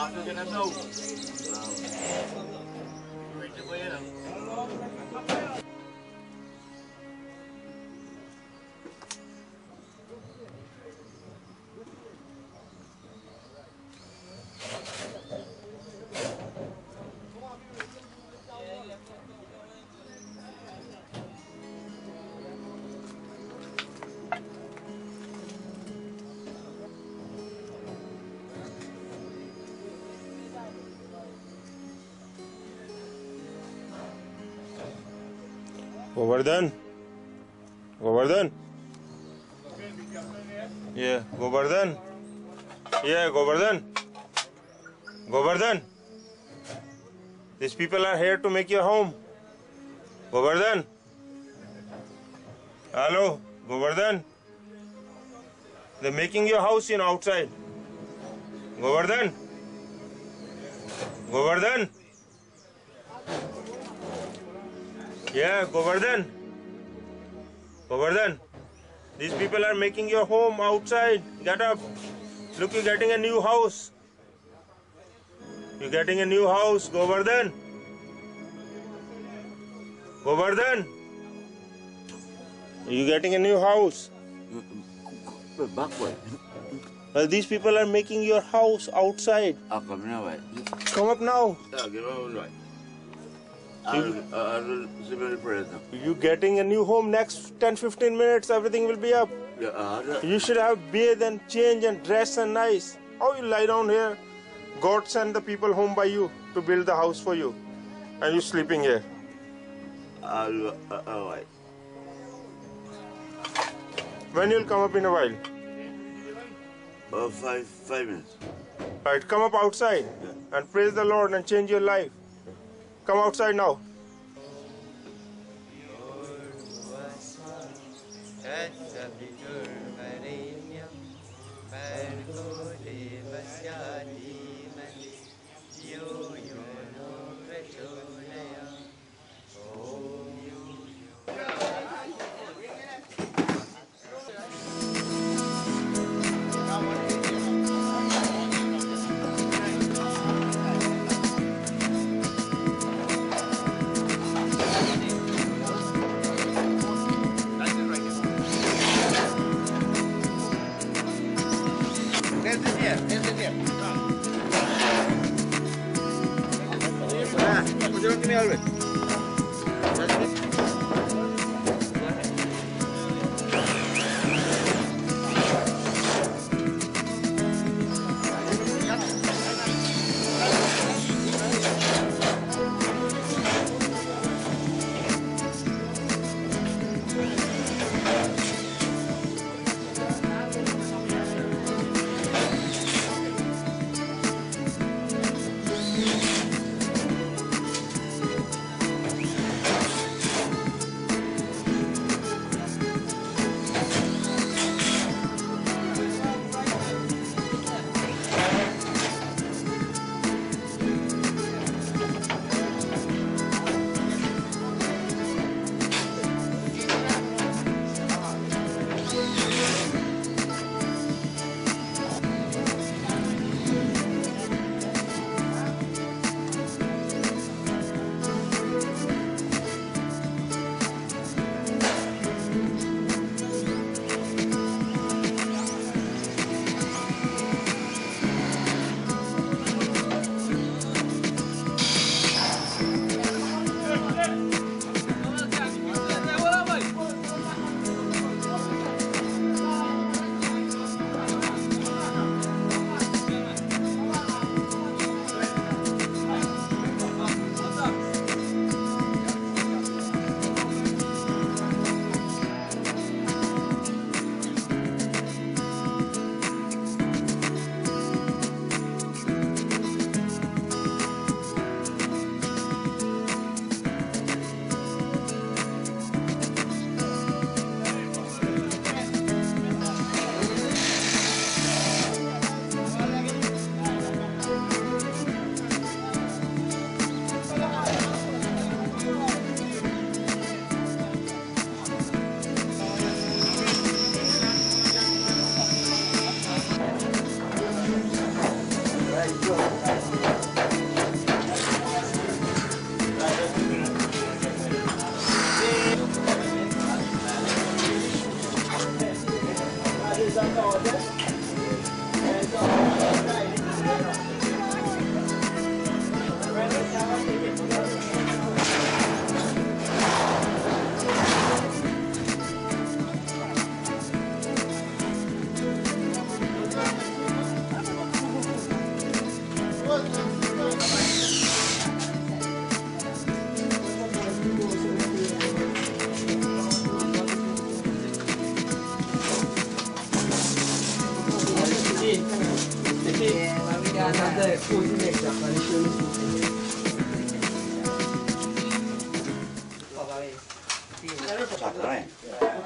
Ano ka na Govardhan. Govardhan. Yeah, Govardhan. Yeah, Govardhan. Govardhan. These people are here to make your home. Govardhan. Hello, Govardhan. They're making your house, know, outside. Govardhan. Govardhan. Yeah, Govardhan. Govardhan. These people are making your home outside. Get up. Look, you're getting a new house. You're getting a new house, Govardhan. Govardhan. You're getting a new house. Backward. Well, these people are making your house outside. Ako na ba? Come up now. Ginawa mo ba? Ano, ano, sila ni President? You're getting a new home next 10 15 minutes. Everything will be up. Yeah, ano? You should have bathe and change and dress and nice. How you lie down here? God sent the people home by you to build the house for you. And you sleeping here. Ah, okay. When you'll come up in a while? Uh, five, five minutes. Right, come up outside and praise the Lord and change your life. Come outside now. pusieron aquí, mira, Albert. 附近。过来。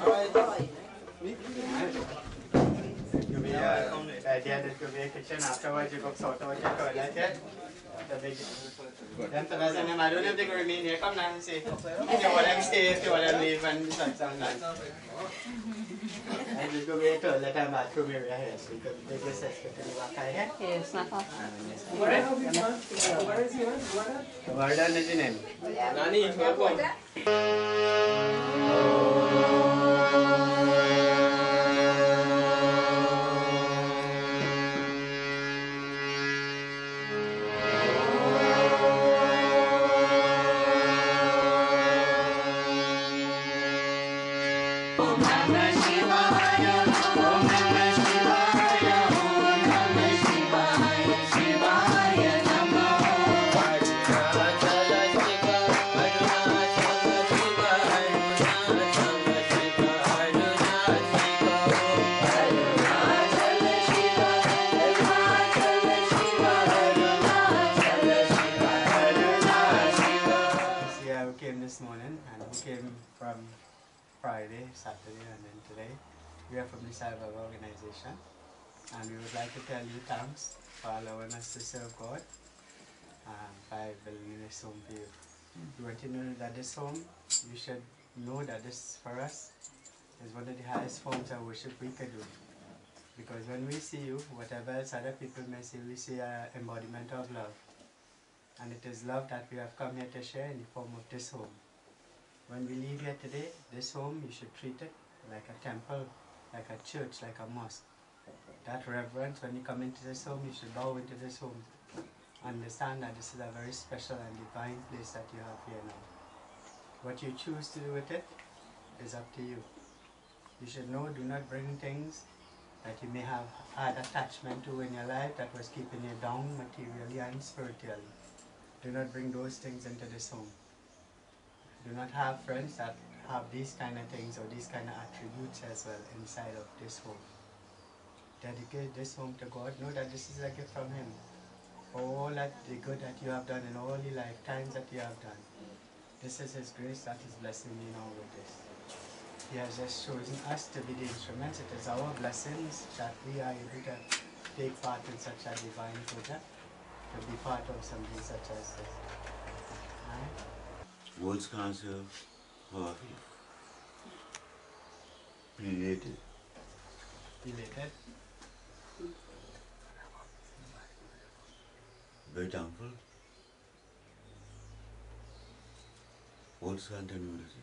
过来过来。你。这边啊，这边那个，这边那个，厨房，那边就是那个，yeah? The big Then for us and them, I don't know if they can remain here. Come now and say if you want them stay, if you want them leave and such and that. And it could be a toilet and bathroom area here, so you could take the sister to the back here. Okay, snap off. Warden is in him. Nani, welcome. See Friday, Saturday, and then today. We are from the Baba organization and we would like to tell you thanks for allowing us to serve God um, by building this home for you. You want to know that this home, you should know that this for us is one of the highest forms of worship we could do. Because when we see you, whatever else other people may see, we see an embodiment of love. And it is love that we have come here to share in the form of this home. When we leave here today, this home, you should treat it like a temple, like a church, like a mosque. That reverence, when you come into this home, you should bow into this home. Understand that this is a very special and divine place that you have here now. What you choose to do with it is up to you. You should know, do not bring things that you may have had attachment to in your life that was keeping you down materially and spiritually. Do not bring those things into this home. Do not have friends that have these kind of things or these kind of attributes as well inside of this home. Dedicate this home to God. Know that this is a gift from Him. All that the good that you have done in all the lifetimes that you have done. This is His grace that is blessing you now with this. He has just chosen us to be the instruments. It is our blessings that we are able to take part in such a divine project, to be part of something such as this. Right? Serve our faith. Related. Related. Very thankful. Words can't tell me what to say.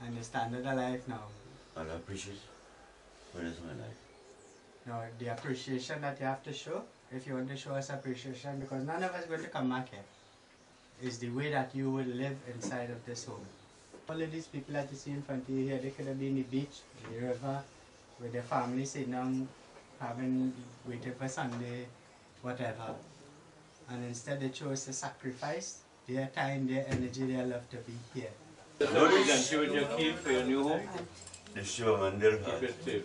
And the standard of life now. I'll appreciate for rest of my life. Now, the appreciation that you have to show, if you want to show us appreciation, because none of us going to come back here, is the way that you will live inside of this home. All of these people that you see in front of you here, they could have been in the beach, in the river, with their family sitting down, having, waiting for Sunday, whatever. And instead they chose to sacrifice their time, their energy, their love to be here. Notice you with your key for your new home. The Shiva Mandir Keep has.